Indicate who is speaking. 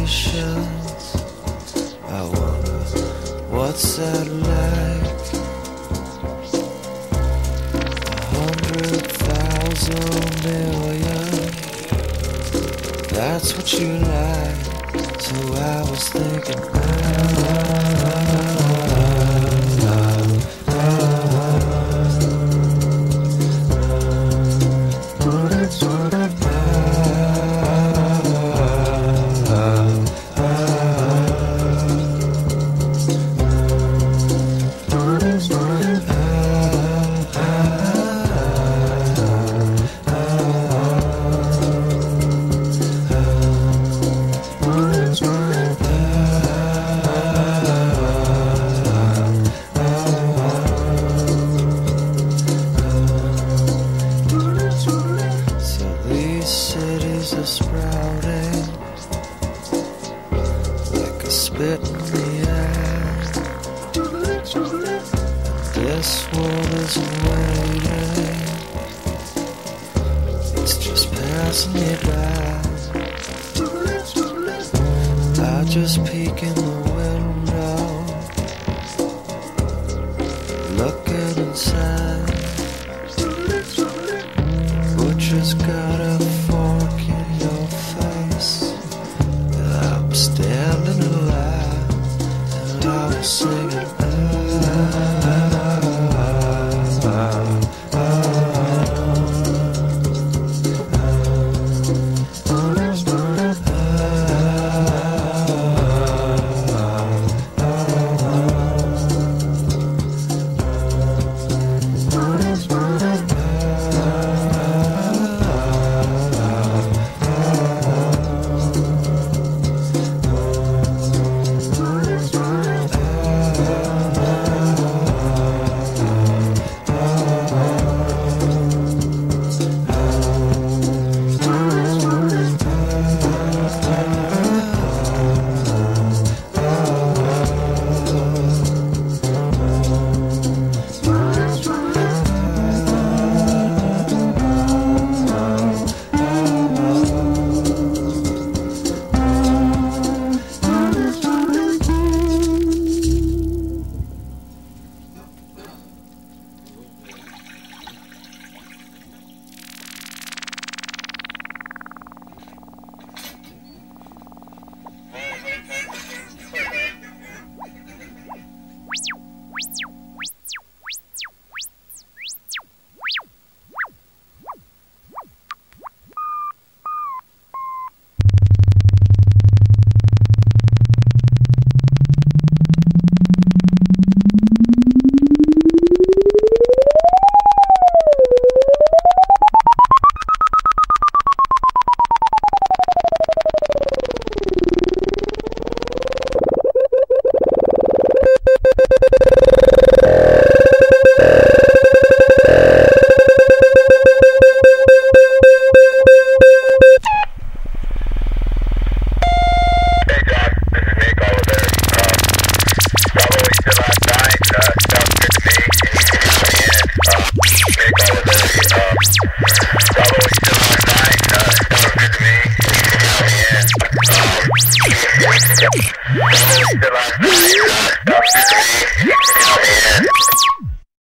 Speaker 1: patience. I wonder what's that like? A hundred thousand million. That's what you like. So I was thinking. The air. This world isn't waiting, it's just passing me by. I just peek in the window, looking inside. I'm still in a lie, and I will say goodbye.